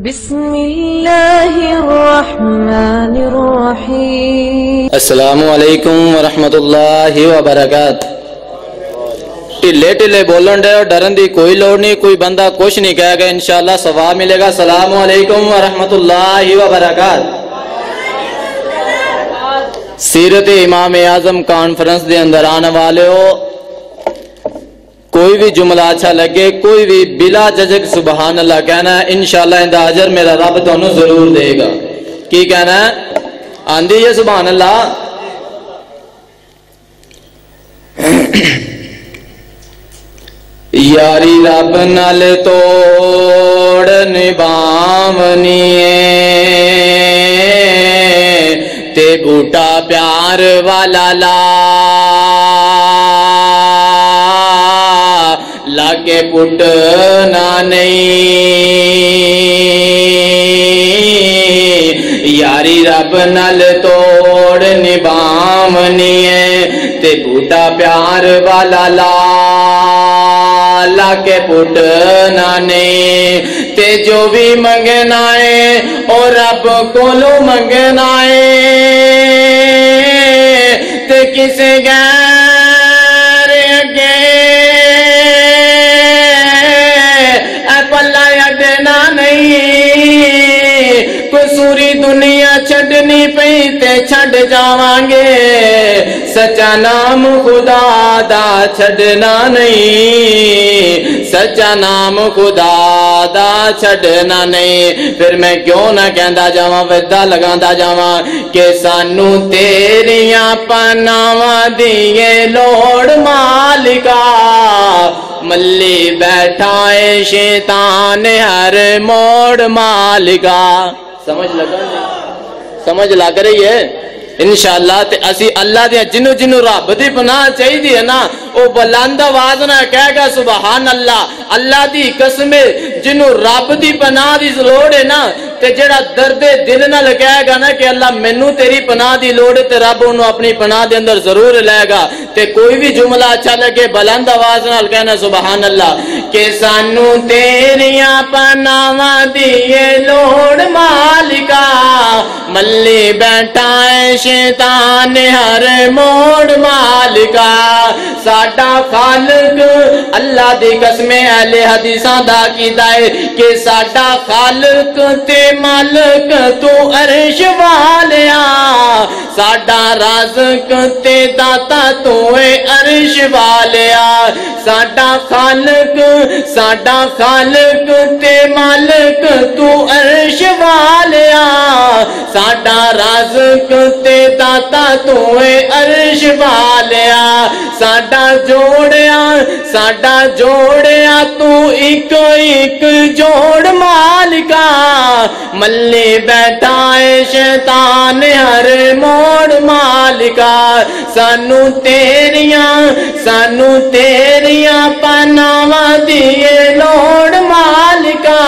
بسم الله الرحمن الرحيم السلام علیکم ورحمت اللہ وبرکاتہ۔ ٹھلے ٹھلے بولن دے اور ڈرن دی کوئی لوڑ نہیں، کوئی بندہ کچھ نہیں کہے گا، انشاءاللہ ثواب ملے گا۔ السلام علیکم ورحمت اللہ وبرکاتہ۔ سیرت امام اعظم کانفرنس دے اندر آنے والے ہو۔ کوئی بھی جملہ اچھا لگے، کوئی بھی بلا ججک سبحان اللہ کہنا ہے انشاءاللہ اندہ حجر میرا رب تو انہوں ضرور دے گا۔ کی کہنا؟ ہے آندھی یہ سبحان اللہ۔ یاری رب نل توڑ نبامنی تے بوٹا پیار والا لا پٹنا نہیں یاری رب نل توڑ نبامنی تے بوٹا پیار والا لا لاگے پٹنا نہیں تے جو بھی منگنا ہے اور رب کولو منگنا ہے تے کسے غیر پئی تے چھڑ جاوانگے سچا نام خدا دا چھڑنا نہیں سچا نام خدا دا چھڑنا نہیں پھر میں کیوں نہ کہندا جاواں ودا لگاندا جاواں کہ سانو تیریاں پناواں دیے لوڑ مالکا ملی بیٹھا ہے شیطان ہر موڑ مالکا سمجھ لگا نہیں سمجھ لگ رہی ہے؟ انشاءاللہ تے اسی اللہ دیا جنو جنو رب دی پناہ چاہی دی ہے نا، او بلند آواز نہ کہے گا سبحان اللہ اللہ دی قسم جنو رب دی پناہ دی لوڑ ہے نا تے جڑا درد دل نہ لگائے گا نا کہ اللہ مینو تیری پناہ دی لوڑ تے رب انہوں اپنی پناہ دے اندر ضرور لے گا۔ تے کوئی بھی جملہ اچھا لگے، بلند آواز نہ کہنا، سبحان اللہ، کہ سانو تیریاں پناواں دیے لوڑ مالکا ملی بیٹھا ہے شیطان ہر موڑ مالکا۔ ساڈا خالق اللہ دی قسم اہل حدیثاں دا کیتا ہے کہ ساڈا خالق تے مالک تو عرش والیا، ساڈا رازق تے داتا تو اے عرش والیا۔ ساڈا خالق ساڈا خالق تے مالک تو عرش والیا۔ ساڈا رازق تے داتا تو اے عرش والیا۔ ساڈا جوڑیا ساڈا جوڑیا تو ایک ایک جوڑ ملے بیٹھائے شیطان ہر موڑ مالکا سانو تیریاں سانو تیریاں پناواں دیے لوڑ مالکا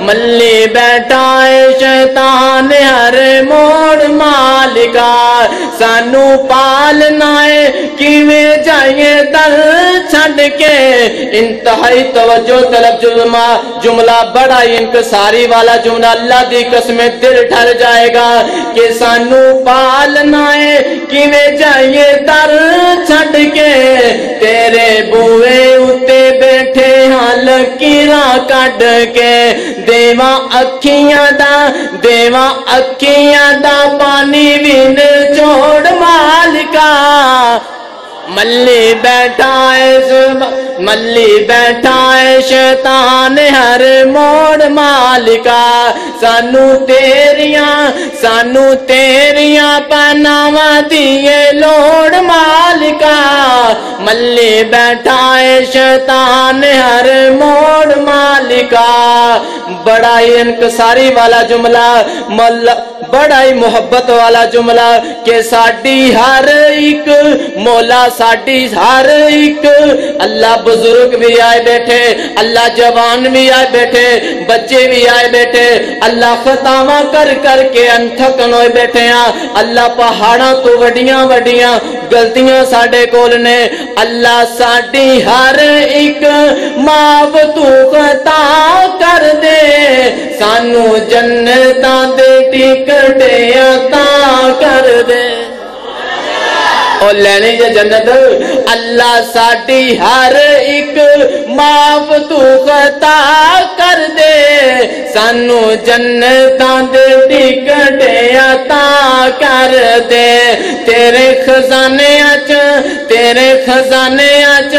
ملے بیٹھائے شیطان ہر موڑ مالکا سانو پالنا ہے کیویں جائیے دل چھڑ کے انتہائی توجہ طلب جملہ جملہ بڑا انکساری والا جملہ اللہ دی قسم دل ٹھر جائے گا کہ سانو پالنا ہے کیویں جائیے در چھڑ کے تیرے بوئے اتے بیٹھے ہاں لکیراں کڈ کے دیواں اکھیاں دا دیواں اکھیاں دا پانی وین چوڑ مالکا ملی بیٹھا ہے ملی بیٹھا ہے شیطان ہر موڑ مالکا سانو تیریاں سانو تیریاں پناواں دیے لوڑ مالکا ملی بیٹھا ہے شیطان ہر موڑ مالکا بڑا ہی انکساری والا جملہ مل بڑا ہی محبت والا جملہ کہ ساڈی ہر ایک، مولا ساڈی ہر ایک۔ اللہ بزرگ بھی آئے بیٹھے، اللہ جوان بھی آئے بیٹھے، بچے بھی آئے بیٹھے۔ اللہ خطاواں کر کر کے انتھکن ہوئے بیٹھے ہیں اللہ پہاڑاں تو وڈیاں وڈیاں گلتیاں ساڈے کول نے اللہ ساڈی ہر ایک معاف تو خطا کر دے سانو جنتاں دے ٹکٹے عطا کر دے اور لینے جے جنت، اللہ ساڈی ہر ایک معاف تو خطا کر دے۔ سانو جنتاں دے ٹکٹ عطا کر دے۔ تیرے خزانے اچ تیرے خزانے اچ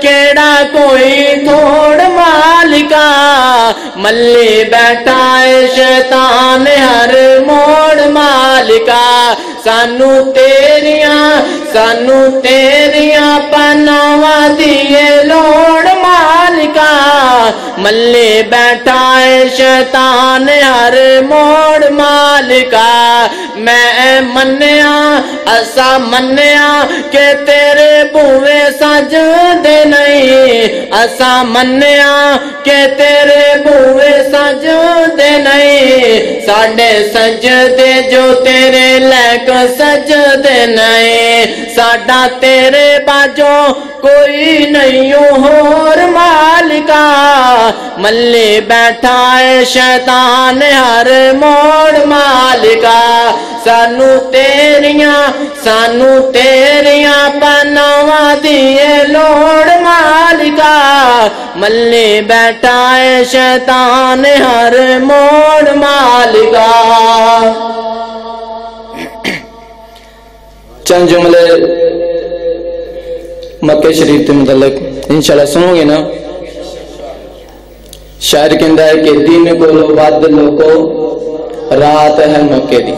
کیڑا کوئی تھوڑ مالکا۔ ملی بیٹھا ہے شیطان، ہر موڑ مالکا۔ سانو تیریاں سانو تیریاں پناواں دیے لوڑ مالکا ملے بیٹھا ہے شیطان ہر موڑ مالکا میں منیا اسا منیا کہ ਭੂਵੇਂ ਸਜਦੇ ਨਹੀਂ। ਅਸਾਂ ਮੰਨਿਆ ਕਿ ਤੇਰੇ ਭੂਵੇਂ ਸਜਦੇ ਨਹੀਂ। ਸਾਡੇ ਸਜਦੇ ਜੋ ਤੇਰੇ ਲੈਕ ਸਜਦੇ ਨਹੀਂ। ਸਾਡਾ ਤੇਰੇ ਬਾਜੋ کوئی نہیں ہور مالکا ملی بیٹھا ہے شیطان ہر موڑ مالکا سانو تیریاں سانو تیریاں پناواں دیے لوڑ مالکا ملی بیٹھا ہے شیطان ہر موڑ مالکا چند جملے مکہ شریف کے متعلق۔ انشاءاللہ سنو گے نا۔ شاعر کہندا ہے کہ دن کو لو ود لوکو رات ہے مکے دی۔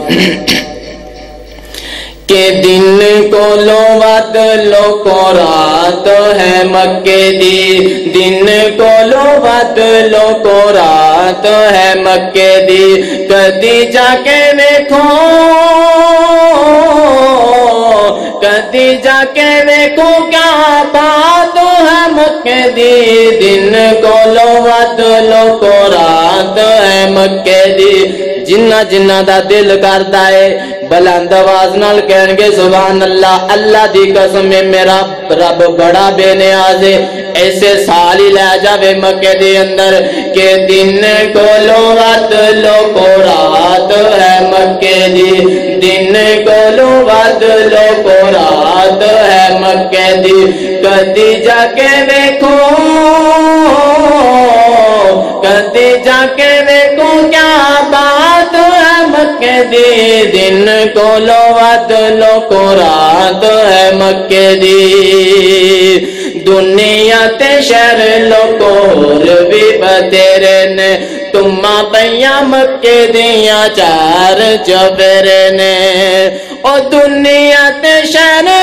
کہ دن کو لو ود لوکو رات ہے مکے دی۔ دن کو لو ود لوکو رات ہے مکے دی۔ کدی جا کے دیکھو۔ کدی جا کے دیکھو کیا بات ہے؟ مکے دی دن کو لو ود لو کو رات ہے۔ مکے دی جنہ جنہ دا دل کردا ہے۔ بلند آواز نال کہن گے، سبحان اللہ اللہ دی قسم ہے، میرا رب بڑا بے نیاز ہے۔ ایسے سال ہی لے جاوے مکے دے اندر کہ دن کو لو ود لو کو رات ہے۔ مکے دی دن کو لو ود لو ہے مکے کدی جا کے دیکھو کدی جا کے دیکھو کیا بات ہے مکے دی، دن کو لو ود لو کو رات ہے مکے دی۔ دنیا تے شہر لوکو اور بھی بتیرے نے۔ تما پیا مکے دیا چار چبرے نے۔ او دنیا تے شہر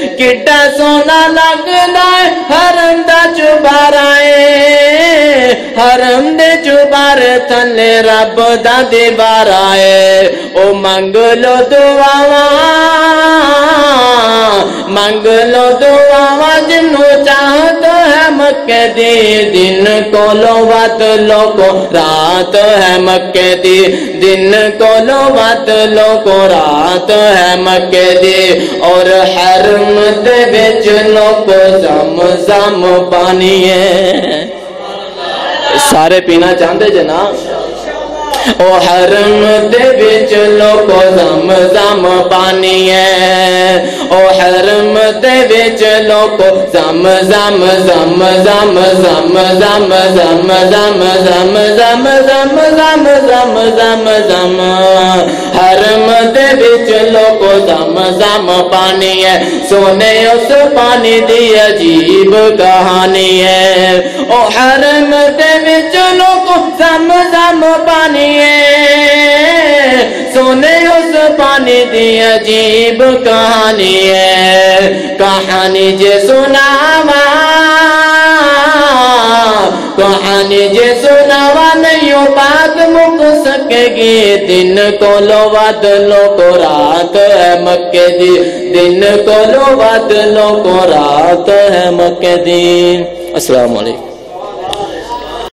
ہے سونا لگدا ہے حرم دا چبارا ہے حرم دے چوبار تھلے رب دا دیوارا ہے او منگ لو دعاواں منگ لو دعاواں جنو چاہت مکے دی دن کو لو ود لو کو رات ہے مکے دی دن کو لو ود لو کو رات ہے مکے دی۔ اور حرم دے وچ لو کو زم زم پانی ہے سارے پینا چاہتے جناب؟ او حرم دے وچ لوکو زم زم پانی ہے او حرم دے وچ لوکو زم زم زم زم زم زم زم زم زم زم زم زم زم زم زم حرم دے وچ لوکو زم زم پانی ہے سونے اس پانی دی عجیب کہانی ہے او حرم دے وچ لوکو زم زم پانی ہے۔ سونے اس پانی دی عجیب کہانی ہے۔ کہانی جے سناوا۔ کہانی جے سناوا نہیں بات مک سکے گی۔ دن کو لو بدلو کو رات ہے مکے دی۔ دن کو لو بدلو کو رات ہے مکے دین السلام علیکم۔